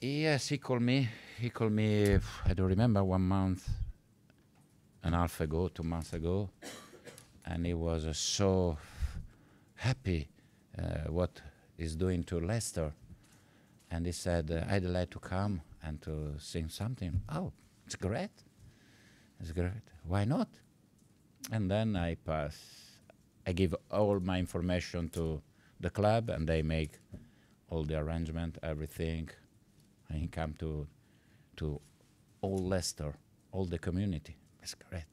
Yes, he called me. He called me. I don't remember one month, and a half ago, two months ago, and he was uh, so happy uh, what he's doing to Leicester, and he said, uh, "I'd like to come and to sing something." Oh, it's great. It's great. Why not? And then I pass. I give all my information to the club, and they make all the arrangement, everything. And he come to to all Leicester, all the community. That's great.